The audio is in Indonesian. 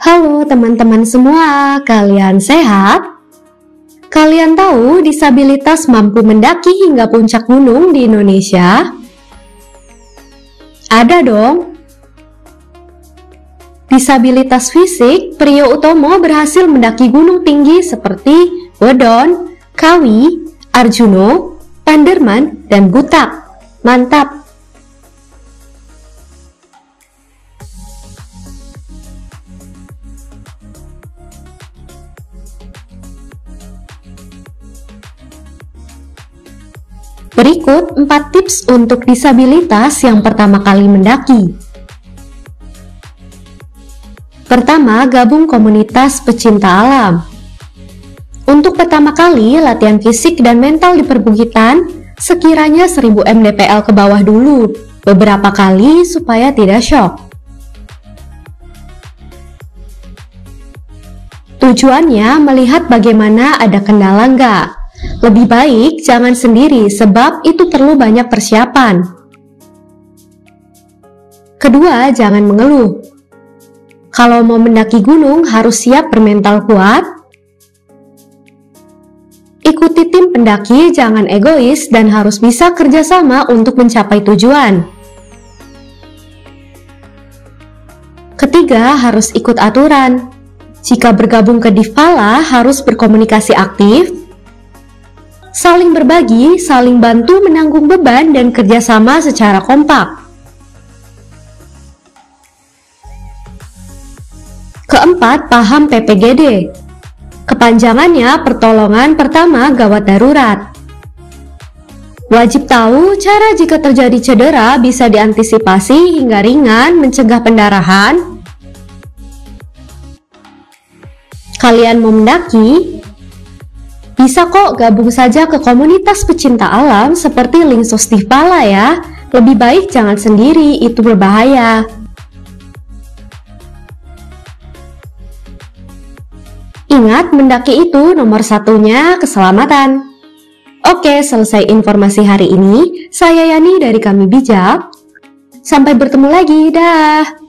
Halo teman-teman semua, kalian sehat? Kalian tahu disabilitas mampu mendaki hingga puncak gunung di Indonesia? Ada dong. Disabilitas fisik, Priyo Utomo berhasil mendaki gunung tinggi seperti Wedon, Kawi, Arjuno, Panderman, dan Butak. Mantap! Berikut 4 tips untuk disabilitas yang pertama kali mendaki. Pertama, gabung komunitas pecinta alam. Untuk pertama kali, latihan fisik dan mental di perbukitan sekiranya 1000 mdpl ke bawah dulu, beberapa kali supaya tidak shock. Tujuannya melihat bagaimana ada kendala nggak, lebih baik jangan sendiri sebab itu perlu banyak persiapan. Kedua, jangan mengeluh. Kalau mau mendaki gunung harus siap bermental kuat. Ikuti tim pendaki, jangan egois dan harus bisa kerjasama untuk mencapai tujuan. Ketiga, harus ikut aturan. Jika bergabung ke Divala, harus berkomunikasi aktif saling berbagi, saling bantu menanggung beban dan kerjasama secara kompak. Keempat, paham PPGD. Kepanjangannya pertolongan pertama gawat darurat. Wajib tahu cara jika terjadi cedera bisa diantisipasi hingga ringan mencegah pendarahan. Kalian mau mendaki? Bisa kok gabung saja ke komunitas pecinta alam seperti Link Sostifala ya. Lebih baik jangan sendiri, itu berbahaya. Ingat, mendaki itu nomor satunya keselamatan. Oke, selesai informasi hari ini. Saya Yani dari Kami Bijak. Sampai bertemu lagi, dah.